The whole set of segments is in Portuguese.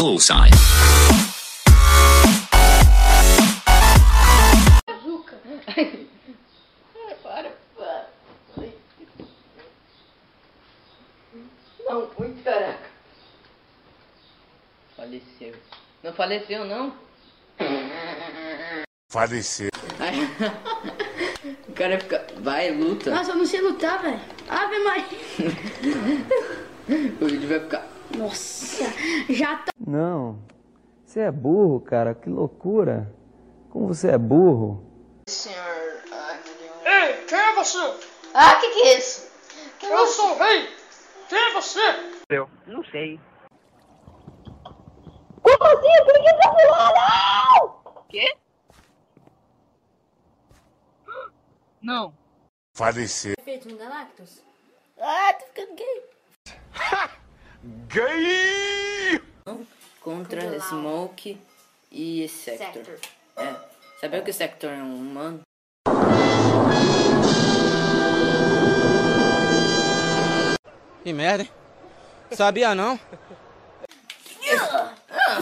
poolside. Zuca. para, para. Não, muito caraca. Faleceu. Não faleceu, não? Faleceu. O cara fica. Vai, luta. Nossa, eu não sei lutar, velho. Ave Maria. O vídeo vai ficar. Nossa, já tá. Não. Você é burro, cara. Que loucura. Como você é burro. Senhor. Ei, quem é você? Ah, que que é isso? Que Eu sou o rei. Quem é você? Não sei. Como assim? Eu cliquei pra pular, não! Quê? Não. Faleceu. Feito no Galactus? Ah, tô ficando gay. Gay! Contra Contra Smoke e Sector. Sector. É. Sabia que o Sector é um humano? Que merda, hein? Sabia não?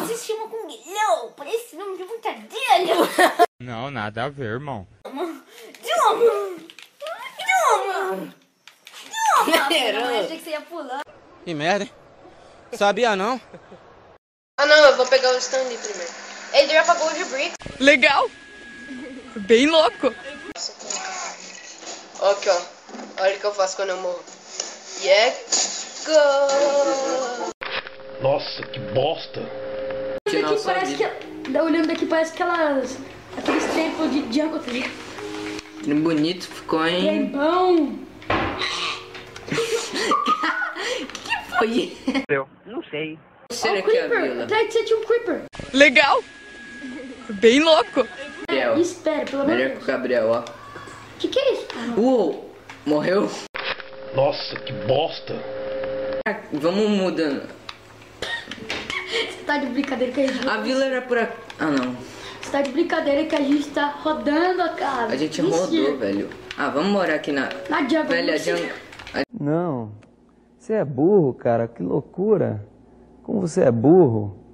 Você se chama com Guilhão? Parece nome de muita delho. Não, nada a ver, irmão. Dilma! Dilma! Dilma! Eu achei que você ia pular. Que merda, hein? Sabia não? Ah não, eu vou pegar o Stanley primeiro. Ele já pagou de brick. Legal! Bem louco! Aqui, ó. Olha o que eu faço quando eu morro. Yeah. Go! Nossa, que bosta. Daqui parece vida. que. Olhando daqui parece aquelas. Aqueles templos de Django? Que bonito ficou, Bem hein? bom. que foi? Eu não sei. Será Ó, o que é a Creeper. vila? Atrás de tinha um Creeper. Legal! Bem louco! Gabriel. Espera, pelo amor de Melhor que o Deus. Gabriel, ó. Que que é isso? Uou! Morreu? Nossa, que bosta. Ah, Vamos mudando. Você tá de brincadeira que a gente. A vila era por aqui. Ah, não. Você tá de brincadeira que a gente tá rodando a casa. A gente rodou, velho. Ah, vamos morar aqui na Na jungle. velha jungle. Não. Você é burro, cara. Que loucura. Como você é burro.